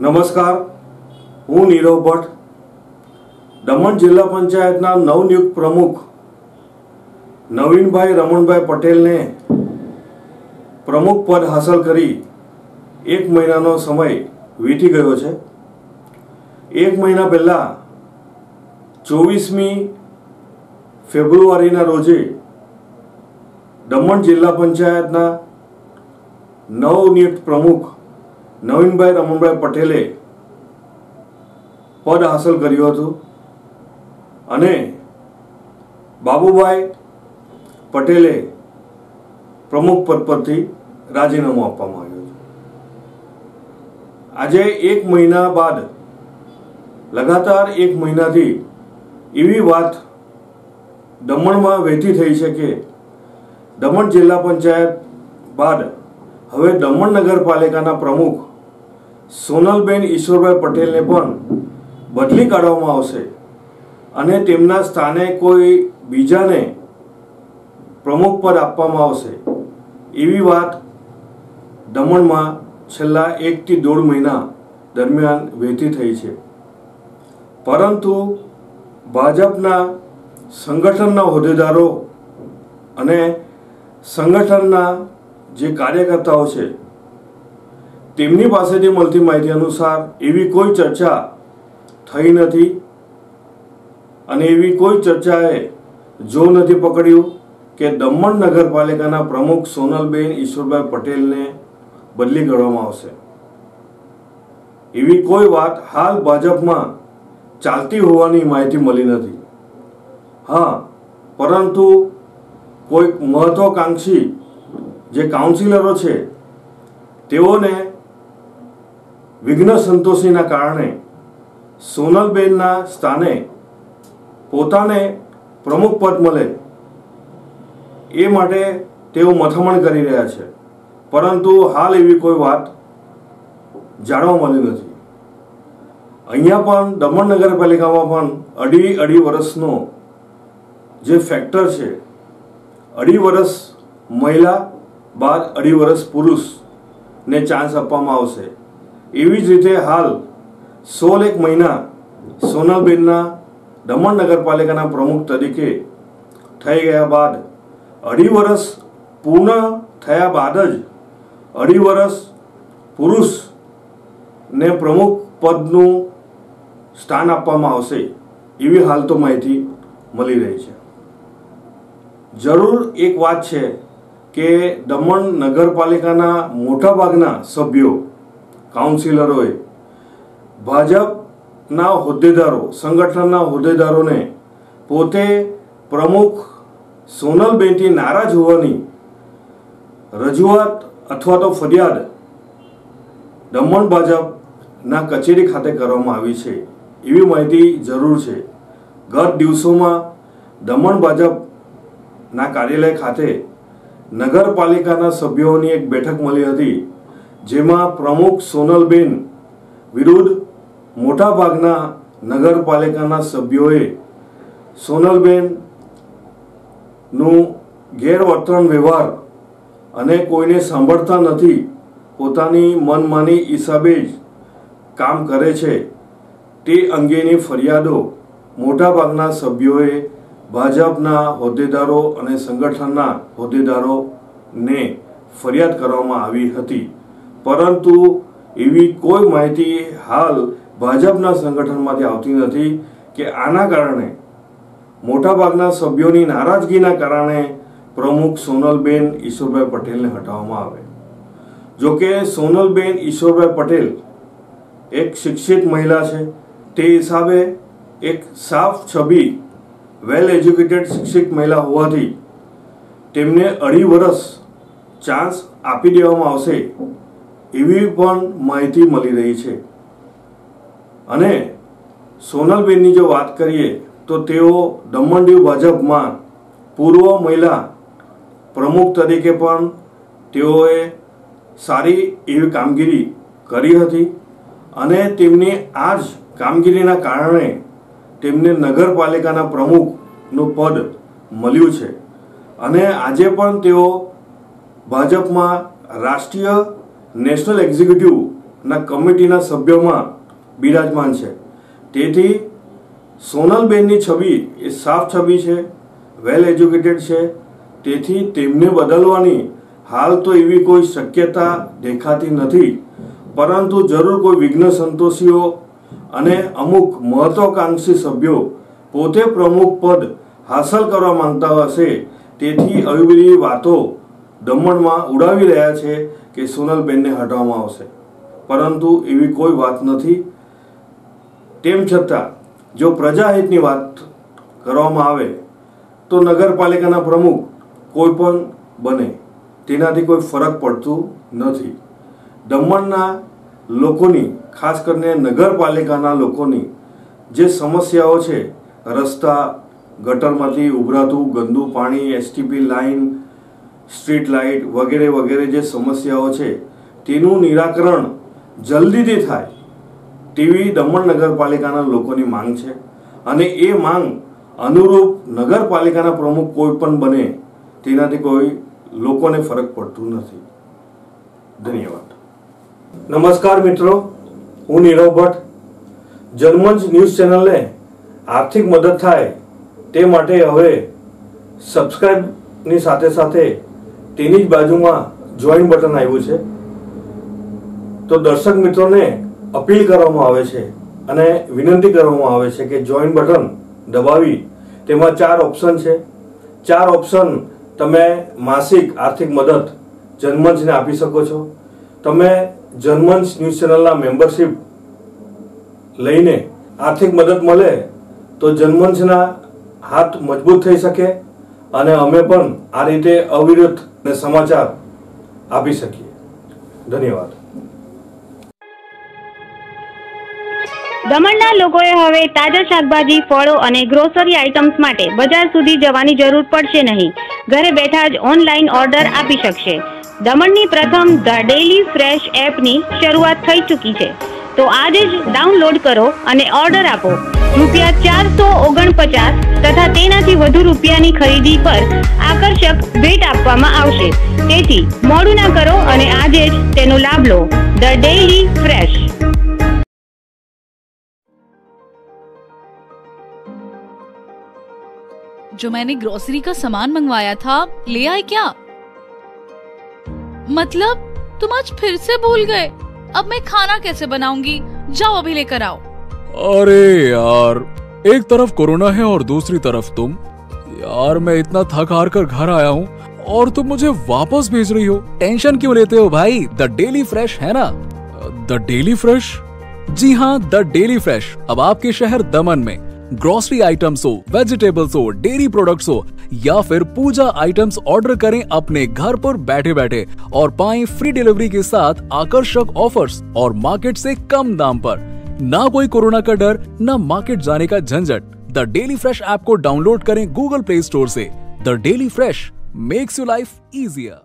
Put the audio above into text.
નમસ્કાર, હું નીરવ ભટ્ટ. દમણ જિલ્લા પંચાયતના નવનિયુક્ત પ્રમુખ નવીનભાઈ રમણભાઈ પટેલને પ્રમુખ પદ હાંસલ કરી એક મહિનાનો સમય વીતી ગયો છે. એક મહિના પહેલાં ચોવીસમી ફેબ્રુઆરીના રોજે દમણ જિલ્લા પંચાયતના નવનિયુક્ત પ્રમુખ નવીનભાઈ રમણભાઈ પટેલે પદ હાંસલ કર્યું હતું. અને બાબુભાઈ પટેલે પ્રમુખ પદ પરથી રાજીનામું આપવામાં આવ્યું હતું. આજે એક મહિના બાદ, લગાતાર એક મહિનાથી એવી વાત દમણમાં વહેતી થઈ છે કે દમણ જિલ્લા પંચાયત બાદ હવે દમણ નગરપાલિકાના પ્રમુખ સોનલબેન ઈશ્વરભાઈ પટેલને પણ બદલી કાઢવામાં આવશે અને તેમના સ્થાને કોઈ બીજાને પ્રમુખ પદ આપવામાં આવશે. એવી વાત દમણમાં છેલ્લા એકથી દોઢ મહિના દરમિયાન વહેતી થઈ છે. પરંતુ ભાજપના સંગઠનના હોદ્દેદારો અને સંગઠનના જે કાર્યકર્તાઓ છે તેમની પાસેથી મળતી માહિતી અનુસાર એવી કોઈ ચર્ચા થઈ નથી અને એવી કોઈ ચર્ચાએ જો નથી પકડ્યું કે દમણ નગરપાલિકાના પ્રમુખ સોનલબેન ઈશ્વરભાઈ પટેલને બદલી કરવામાં આવશે. એવી કોઈ વાત હાલ ભાજપમાં ચાલતી હોવાની માહિતી મળી નથી. હા, પરંતુ કોઈક મહત્વાકાંક્ષી જે કાઉન્સિલરો છે, તેઓને વિઘ્ન સંતોષીના કારણે સોનલબેનના સ્થાને પોતાને પ્રમુખ પદ મળે એ માટે તેઓ મથામણ કરી રહ્યા છે. પરંતુ હાલ એવી કોઈ વાત જાણવા મળી નથી. અહીંયા પણ દમણ નગરપાલિકામાં પણ અઢી અઢી વર્ષનો જે ફેક્ટર છે, અઢી વર્ષ મહિલા બાદ અઢી વર્ષ પુરુષને ચાન્સ આપવામાં આવશે. એવી જ રીતે હાલ સોળ એક મહિના સોનલબેનના દમણ નગરપાલિકાના પ્રમુખ તરીકે થઈ ગયા બાદ અઢી વર્ષ પૂર્ણ થયા બાદ જ અઢી વર્ષ પુરુષને પ્રમુખ પદનું સ્થાન આપવામાં આવશે એવી હાલ તો માહિતી મળી રહી છે. જરૂર એક વાત છે કે દમણ નગરપાલિકાના મોટાભાગના સભ્યો કાઉન્સિલરોએ ભાજપના હોદ્દેદારો, સંગઠનના હોદ્દેદારોને પોતે પ્રમુખ સોનલબેનથી નારાજ હોવાની રજૂઆત અથવા તો ફરિયાદ દમણ ભાજપના કચેરી ખાતે કરવામાં આવી છે. એવી માહિતી જરૂર છે. ગત દિવસોમાં દમણ ભાજપના કાર્યાલય ખાતે નગરપાલિકાના સભ્યોની એક બેઠક મળી હતી. જેમાં પ્રમુખ સોનલબેન વિરુદ્ધ મોટાભાગના નગરપાલિકાના સભ્યોએ સોનલબેનનું ગેરવર્તન વ્યવહાર અને કોઈને સાંભળતા નથી, પોતાની મનમાની હિસાબે જ કામ કરે છે. તે અંગેની ફરિયાદો મોટાભાગના સભ્યોએ ભાજપના હોદ્દેદારો અને સંગઠનના હોદ્દેદારોને ફરિયાદ કરવામાં આવી હતી. પરંતુ એવી કોઈ માહિતી હાલ ભાજપના સંગઠનમાંથી આવતી નથી કે આના કારણે મોટાભાગના સભ્યોની નારાજગીના કારણે પ્રમુખ સોનલબેન ઈશ્વરભાઈ પટેલને હટાવવામાં આવે. જો કે સોનલબેન ઈશ્વરભાઈ પટેલ એક શિક્ષિત મહિલા છે. તે હિસાબે એક સાફ છબી વેલ એજ્યુકેટેડ શિક્ષિત મહિલા હોવાથી તેમને અઢી વર્ષ ચાન્સ આપી દેવામાં આવશે. એવી પણ માહિતી મળી રહી છે. અને સોનલબેનની જો વાત કરીએ, તો તેઓ દમણ દીવ ભાજપમાં પૂર્વ મહિલા પ્રમુખ તરીકે પણ તેઓએ સારી એવી કામગીરી કરી હતી અને તેમની આ જ કામગીરીના કારણે તેમને નગરપાલિકાના પ્રમુખનું પદ મળ્યું છે. અને આજે પણ તેઓ ભાજપમાં રાષ્ટ્રીય નેશનલ એક્ઝિક્યુટિવના કમિટીના સભ્યોમાં બિરાજમાન છે. તેથી સોનલબેનની છબી એ સાફ છબી છે વેલ એજ્યુકેટેડ છે. તેથી તેમને બદલવાની હાલ તો એવી કોઈ શક્યતા દેખાતી નથી. પરંતુ જરૂર કોઈ વિઘ્ન સંતોષીઓ અને અમુક મહત્વાકાંક્ષી સભ્યો પોતે પ્રમુખ પદ હાંસલ કરવા માંગતા હશે. તેથી આવી બધી વાતો દમણમાં ઉડાવી રહ્યા છે કે સોનલબેનને હટાવવામાં આવશે. પરંતુ એવી કોઈ વાત નથી. તેમ છતાં, જો પ્રજાહિતની વાત કરવામાં આવે, તો નગરપાલિકાના પ્રમુખ કોઈ પણ બને. તેનાથી કોઈ ફરક પડતું નથી. દમણના લોકોની, ખાસ કરીને નગરપાલિકાના લોકોની, જે સમસ્યાઓ છે, રસ્તા, ગટરમાંથી ઉભરાતું ગંદુ પાણી એસટીપી લાઇન સ્ટ્રીટ લાઇટ વગેરે વગેરે જે સમસ્યાઓ છે, તેનું નિરાકરણ જલ્દીથી થાય. તેવી દમણ નગરપાલિકાના લોકોની માંગ છે અને એ માંગ અનુરૂપ નગરપાલિકાના પ્રમુખ કોઈ પણ બને, તેનાથી કોઈ લોકોને ફરક પડતું નથી. ધન્યવાદ. નમસ્કાર મિત્રો, હું નીરવ ભટ્ટ. જનમંચ ન્યૂઝ ચેનલને આર્થિક મદદ થાય તે માટે હવે સબસ્ક્રાઈબની સાથે સાથે તેની જ બાજુમાં જોઈન બટન આવ્યું છે. તો દર્શક મિત્રોને અપીલ કરવામાં આવે છે અને વિનંતી કરવામાં આવે છે કે જોઈન બટન દબાવી. તેમાં ચાર ઓપ્શન છે. ચાર ઓપ્શન તમે માસિક આર્થિક મદદ, જનમંચને આપી શકો છો. તમે જનમંચ ન્યૂઝ ચેનલના મેમ્બરશિપ લઈને આર્થિક મદદ મળે તો જનમંચના હાથ મજબૂત થઈ શકે. અને અમે પણ આ રીતે અવિરત ને સમાચાર આપી શકીએ. ધન્યવાદ. દમણના લોકોએ હવે તાજા શાકભાજી, ફળો અને ગ્રોસરી આઇટમ્સ માટે બજાર સુધી જવાની જરૂર પડશે નહીં. ઘરે બેઠા જ ઓનલાઈન ઓર્ડર આપી શકશે. દમણની પ્રથમ ધ ડેલી ફ્રેશ એપની શરૂઆત થઈ ચૂકી છે. તો આજે જ ડાઉનલોડ કરો અને ઓર્ડર આપો રૂપિયા ચારસો ઓગણપચાસ તથા તેનાથી વધુ રૂપિયાની ખરીદી પર આકર્ષક ભેટ આપવામાં આવશે તેથી મોડું ના કરો અને આજે જ તેનો લાભ લો ધ ડેલી ફ્રેશ जो मैंने ग्रोसरी का सामान मंगवाया था ले आए क्या मतलब तुम आज फिर से भूल गए अब मैं खाना कैसे बनाऊँगी? जाओ अभी लेकर आओ। अरे यार, एक तरफ़ कोरोना है और दूसरी तरफ़ तुम। यार, मैं इतना थक हार कर घर आया हूँ और तुम मुझे वापस भेज रही हो। टेंशन क्यों लेते हो भाई? द डेली फ्रेश है ना? द डेली फ्रेश जी हाँ द डेली फ्रेश अब आपके शहर दमन में। ग्रोसरी आइटम्स हो वेजिटेबल्स हो डेयरी प्रोडक्ट्स हो, या फिर पूजा आइटम्स ऑर्डर करें अपने घर पर बैठे बैठे और पाएँ फ्री डिलीवरी के साथ आकर्षक ऑफर्स और मार्केट से कम दाम पर। ना कोई कोरोना का डर, ना मार्केट जाने का झंझट। द डेली फ्रेश ऐप को डाउनलोड करें गूगल प्ले स्टोर से। The daily fresh makes you life easier